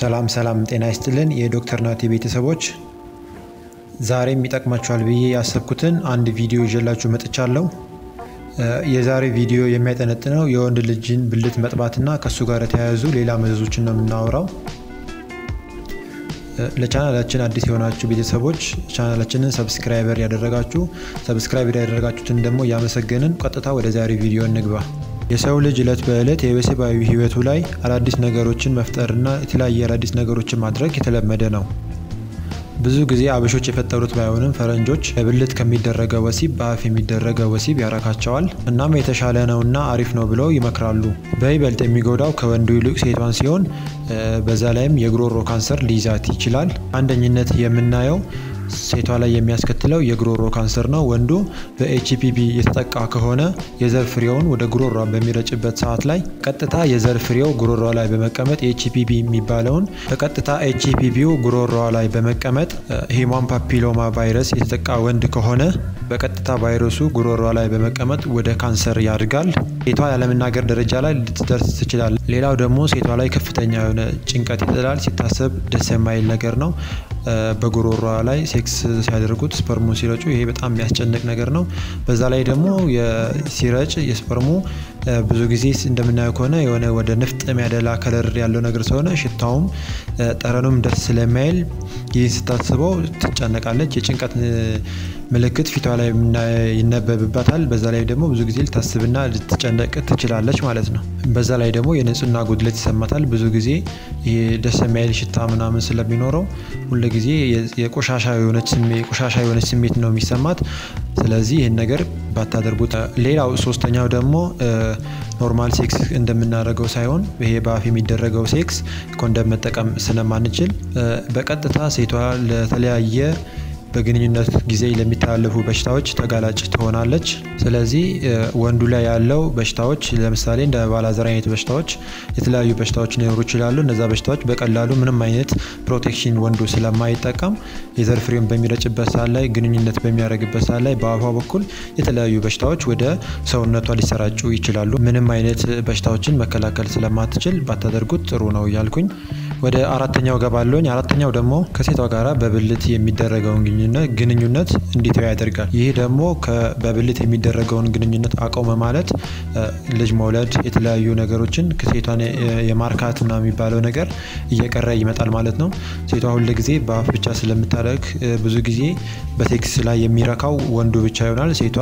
ሰላም ሰላም፣ ጤና ይስጥልን የዶክተር ናቲ ቤተሰቦች፣ ዛሬም ይጠቅማችኋል ብዬ ያሰብኩትን አንድ ቪዲዮ ይዤላችሁ መጥቻለሁ። የዛሬ ቪዲዮ የሚያጠነጥነው የወንድ ልጅን ብልት መጥባትና ከእሱ ጋር የተያያዙ ሌላ መዘዞችን ነው የምናወራው። ለቻናላችን አዲስ የሆናችሁ ቤተሰቦች ቻናላችንን subscribe ያላደረጋችሁ subscribe ያደረጋችሁትን ደግሞ እያመሰገንን ቀጥታ ወደ ዛሬ ቪዲዮ እንግባ። የሰው ልጅ ዕለት በዕለት የወሲባዊ ሕይወቱ ላይ አዳዲስ ነገሮችን መፍጠርና የተለያየ አዳዲስ ነገሮችን ማድረግ የተለመደ ነው። ብዙ ጊዜ አበሾች የፈጠሩት ባይሆንም ፈረንጆች በብልት ከሚደረገው ወሲብ በአፍ የሚደረገው ወሲብ ያረካቸዋል። እናም የተሻለ ነውና አሪፍ ነው ብለው ይመክራሉ። በይበልጥ የሚጎዳው ከወንዱ ይልቅ ሴቷን ሲሆን በዛ ላይም የጉሮሮ ካንሰር ሊይዛት ይችላል። አንደኝነት የምናየው ሴቷ ላይ የሚያስከትለው የጉሮሮ ካንሰር ነው። ወንዱ በ HPV የተጠቃ ከሆነ የዘር ፍሬውን ወደ ጉሮሯ በሚረጭበት ሰዓት ላይ ቀጥታ የዘር ፍሬው ጉሮሯ ላይ በመቀመጥ የ HPV የሚባለውን በቀጥታ HPV ው ጉሮሯ ላይ በመቀመጥ human papilloma virus የተጠቃ ወንድ ከሆነ በቀጥታ ቫይረሱ ጉሮሯ ላይ በመቀመጥ ወደ ካንሰር ያድጋል። ሴቷ ያለመናገር ደረጃ ላይ ልትደርስ ትችላል። ሌላው ደግሞ ሴቷ ላይ ከፍተኛ የሆነ ጭንቀት ይጥላል። ሲታሰብ ደስ የማይል ነገር ነው። በጉሮሯ ላይ ሴክስ ሲያደርጉት sperm ኡ ሲረጩ ይሄ በጣም የሚያስጨንቅ ነገር ነው። በዛ ላይ ደግሞ ሲረጭ የ sperm ኡ ብዙ ጊዜ እንደምናየው ከሆነ የሆነ ወደ ንፍጥ የሚያደላ color ያለው ነገር ስለሆነ ሽታውም ጠረኑም ደስ ስለማይል ይህን ስታስበው ትጨነቃለች። የጭንቀት ምልክት ፊቷ ላይ ይነበብባታል። በዛ ላይ ደግሞ ብዙ ጊዜ ልታስብና ልትጨነቅ ትችላለች ማለት ነው። በዛ ላይ ደግሞ የንጽህና ጉድለት ይሰማታል። ብዙ ጊዜ ደስ የማይል ሽታ ምናምን ስለሚኖረው ሁል ጊዜ የቆሻሻ የሆነች ስሜት ነው የሚሰማት። ስለዚህ ይህን ነገር ባታደርጉት። ሌላው ሶስተኛው ደግሞ normal sex እንደምናደርገው ሳይሆን ይሄ በአፍ የሚደረገው ሴክስ ኮንደም መጠቀም ስለማንችል በቀጥታ ሴቷ ለተለያየ በግንኙነት ጊዜ ለሚተላለፉ በሽታዎች ተጋላጭ ትሆናለች። ስለዚህ ወንዱ ላይ ያለው በሽታዎች ለምሳሌ እንደ አባላዘር አይነት በሽታዎች፣ የተለያዩ በሽታዎች ሊኖሩ ይችላሉ። እነዛ በሽታዎች በቀላሉ ምንም አይነት protection ወንዱ ስለማይጠቀም የዘር ፍሬውን በሚረጭበት ሰዓት ላይ ግንኙነት በሚያደርግበት ሰዓት ላይ በአፏ በኩል የተለያዩ በሽታዎች ወደ ሰውነቷ ሊሰራጩ ይችላሉ። ምንም አይነት በሽታዎችን መከላከል ስለማትችል ባታደርጉት ጥሩ ነው እያልኩኝ ወደ አራተኛው ገባለሁኝ። አራተኛው ደግሞ ከሴቷ ጋራ በብልት የሚደረገውን ግንኙነት እንዲተው ያደርጋል። ይህ ደግሞ በብልት የሚደረገውን ግንኙነት አቆመ ማለት ልጅ መውለድ፣ የተለያዩ ነገሮችን ከሴቷን የማርካት ምናምን የሚባለው ነገር እየቀረ ይመጣል ማለት ነው። ሴቷ ሁል ጊዜ በአፍ ብቻ ስለምታደርግ ብዙ ጊዜ በሴክስ ላይ የሚረካው ወንዱ ብቻ ይሆናል። ሴቷ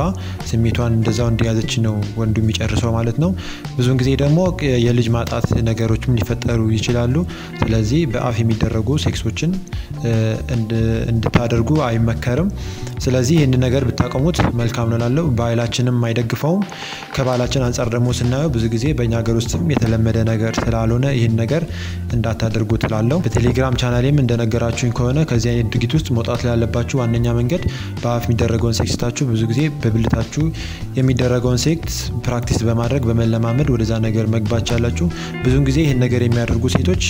ስሜቷን እንደዛው እንደያዘች ነው ወንዱ የሚጨርሰው ማለት ነው። ብዙውን ጊዜ ደግሞ የልጅ ማጣት ነገሮችም ሊፈጠሩ ይችላሉ። ስለዚህ በአፍ የሚደረጉ ሴክሶችን እንድታደርጉ አይመከርም። ስለዚህ ይህን ነገር ብታቆሙት መልካም ነው ላለው ባህላችንም አይደግፈውም። ከባህላችን አንጻር ደግሞ ስናየው ብዙ ጊዜ በእኛ ሀገር ውስጥም የተለመደ ነገር ስላልሆነ ይህን ነገር እንዳታደርጉት እላለው። በቴሌግራም ቻናሌም እንደነገራችሁኝ ከሆነ ከዚህ አይነት ድርጊት ውስጥ መውጣት ላለባችሁ ዋነኛ መንገድ በአፍ የሚደረገውን ሴክስ ብዙ ጊዜ በብልታችሁ የሚደረገውን sex practice በማድረግ በመለማመድ ወደዛ ነገር መግባት ቻላችሁ። ብዙውን ጊዜ ይህን ነገር የሚያደርጉ ሴቶች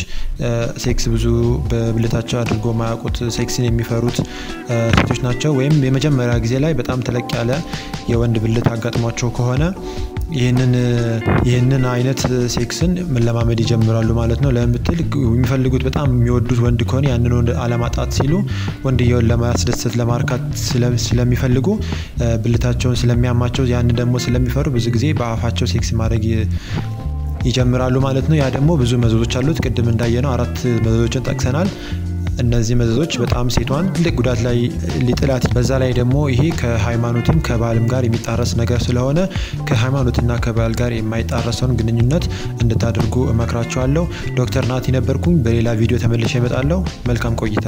ሴክስ ብዙ በብልታቸው አድርጎ ማያውቁት ሴክስን የሚፈሩት ሴቶች ናቸው። ወይም የመጀመሪያ ጊዜ ላይ በጣም ተለቅ ያለ የወንድ ብልት አጋጥሟቸው ከሆነ ይህንን አይነት ሴክስን መለማመድ ይጀምራሉ ማለት ነው። ለምን የሚፈልጉት በጣም የሚወዱት ወንድ ከሆነ ያንን ወንድ አለማጣት ሲሉ ወንድየውን ለማስደሰት ለማርካት ስለሚፈልጉ ብልታቸውን ስለሚያማቸው ያንን ደግሞ ስለሚፈሩ ብዙ ጊዜ በአፋቸው ሴክስ ማድረግ ይጀምራሉ ማለት ነው። ያ ደግሞ ብዙ መዘዞች አሉት። ቅድም እንዳየነው አራት መዘዞችን ጠቅሰናል። እነዚህ መዘዞች በጣም ሴቷን ትልቅ ጉዳት ላይ ሊጥላት፣ በዛ ላይ ደግሞ ይሄ ከሃይማኖትም ከባህልም ጋር የሚጣረስ ነገር ስለሆነ ከሃይማኖትና ከባህል ጋር የማይጣረሰውን ግንኙነት እንድታደርጉ እመክራችኋለሁ። ዶክተር ናቲ ነበርኩኝ። በሌላ ቪዲዮ ተመልሼ እመጣለሁ። መልካም ቆይታ